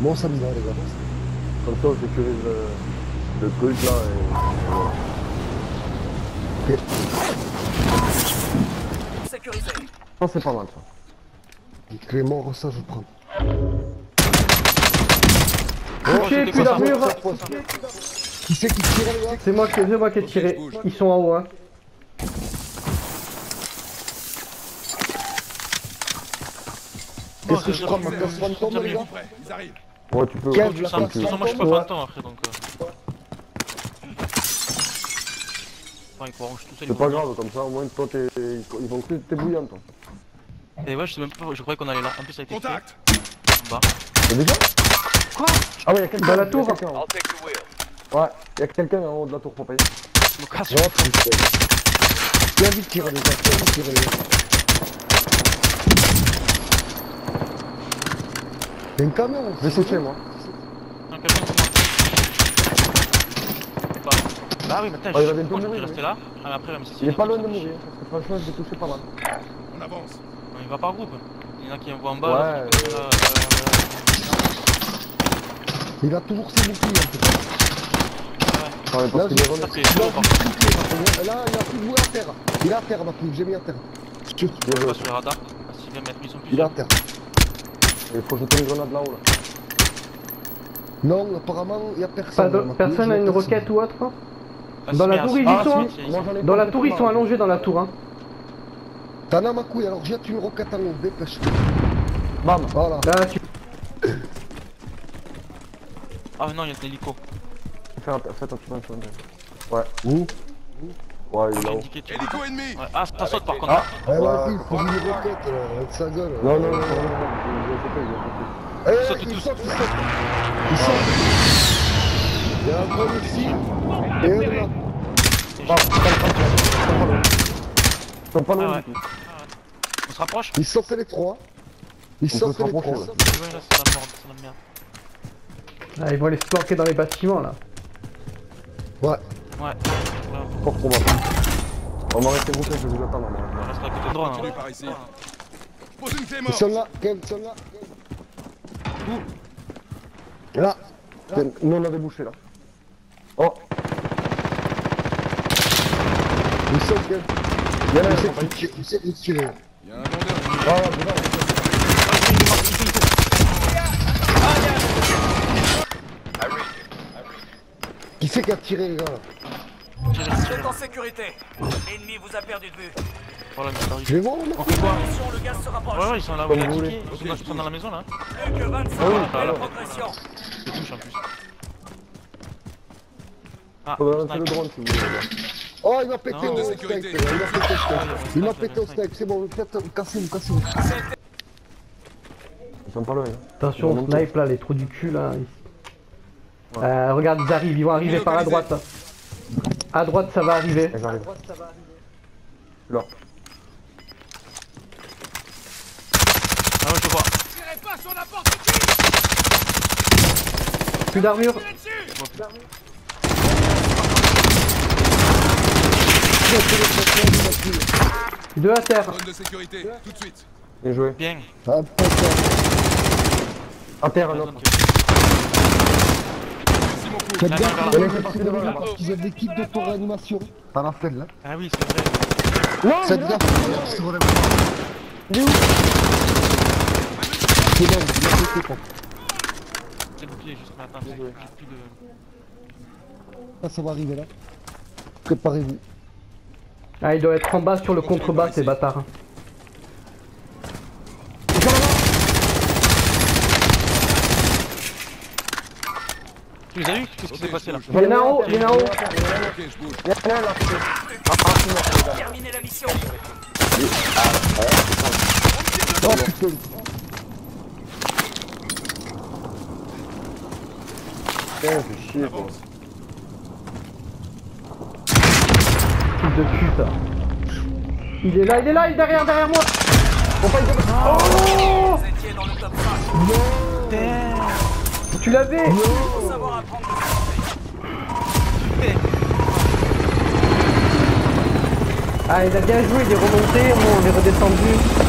Bon, ça me va, les gars. Comme ça, on sécurise le, le truc là et. voilà. Sécurisé. Non, c'est pas mal ça. Clément, ça, je prends. Touché, plus d'armure Qui c'est qui tire, les gars C'est moi, qui- c'est moi qui ai tiré. Ils sont en haut, hein. Qu'est-ce que je prends ma classe fantôme, les gars Ils arrivent. Ouais, tu peux. Tu peux- De classe toute façon, moi je suis fantôme pas ouais. fantôme après donc. euh. Enfin, tout. C'est pas grave, comme ça, au moins, toi, t'es. Ils vont que t'es bouillant, toi. Et ouais, je sais même pas, je croyais qu'on allait là. En plus, ça a été fait. Contact. En bas. Déjà Ah ouais, y'a quelqu'un. Dans la tour. Ouais, y'a quelqu'un en haut de la tour. Ouais, putain. Viens vite tirer, les gars. Viens vite tirer, les gars. Y'a un camion Je vais sauter, moi. Un camion, moi. Bah, Bah oui, mais attends, Ah, il je va bientôt moi, je mourir, vais rester là. Ah, après, même si Il est pas loin de mourir, parce que franchement, je l'ai touché pas mal. On avance. Il va par groupe. Il y en a qui envoient en bas. Ouais. est là, euh, Il a toujours ses boucliers, en tout cas. Non, mais parce Là, qu'il est Il contre. Là, il a plus de à terre. Il est à terre, ma fille. J'ai mis à terre. Je Je vois sur les radars. Ah, si bien mettre, ils sont plus. Il est à terre. Il faut jeter une grenade là-haut, là. Non, apparemment, il y a personne. Personne a une roquette ou autre hein Ah, Dans la tour, ils y sont, hein Dans la tour, ils sont allongés dans la tour, hein. T'en as ma couille, alors jette une roquette en haut, dépêche. Bam Voilà. Là, tu... Ah non, il y a un hélico. Fais att- Faites attention. Ouais. Où? Ouais, il est Hélico ennemi. Ah, ça saute par contre. Ah Eh, Ouais, il ouais. faut une roquette, là, avec sa gueule. Non, non, non, non, je je. Eh, il saute, il saute. Il saute. Il y a un drone ici. Et un là. Ils sont pas loin Ah. On se rapproche Ils sautent les trois. Ils se les trois. là. Ouais, là, c'est la merde, c'est la merde. Ah, ils vont aller se planquer dans les bâtiments, là. Ouais. Ouais. Là, Fort probable. On va rester je vais vous attendre. moi. on reste à côté de. Continue Hein. par ici. Pose une clé Ils sont là. Ken, ils sont là. Là. Tiens, Nous, on a débouché, là. Oh Ils sont Ken? Il y en a un, essaient de tirer. Il y a un vendeur. Ah, ouais. Qui c'est qui a tiré, les gars là? Vous êtes en sécurité. L'ennemi vous a perdu de vue. Voilà, mais ça arrive. Je vais voir, là. On fait quoi Attention, le gaz se rapproche. Ouais, ouais, ils sont là Comme vous voulez. Ils sont dans- ils sont dans la maison là. Plus que 25 Ah oui, progression. Je touche en plus. Ah, Faut balancer le drone si vous voulez. Oh, il m'a pété Non, au. Il m'a pété au snipe. Il m'a Ouais, pété au ouais, snipe. C'est bon, faites. Cassez-vous, cassez-vous. Ils sont pas loin. hein. Attention, Ils vont snipe, là, les trous du cul, là. ils- Euh, regarde, ils arrivent, ils vont arriver par la droite. À droite, ça va arriver. Ils arrivent. Là. Ah ouais, je vois. Tirez pas sur la porte Plus d'armure. Deux à terre. Zone de sécurité. Tout de suite. Bien joué. Bien. Ah. À terre, un La autre. zone qui est- Merci mon coup. Faites gaffe, là, parce qu'ils ont des kits d'auto-réanimation. Par la fenêtre, là. Ah oui, c'est vrai. Faites gaffe, sur les Il est où C'est bon, il a pété, quoi. J'ai bouclier juste là. J'ai plus de. Ça, ça va arriver, là. Préparez-vous. Ah, il doit être en bas sur le contrebas, ces bâtards. Tu les as eu Qu'est-ce qui s'est passé là Il y en a un haut, il y en a un haut. Il y en a un là. Terminez la mission. Oh, putain. Putain, c'est chier, quoi. Fils de pute. Il est là, il est là, il est derrière, derrière moi. Vous étiez dans le top 5. Tu l'avais Ah, il a bien joué, il est remonté, on est redescendu.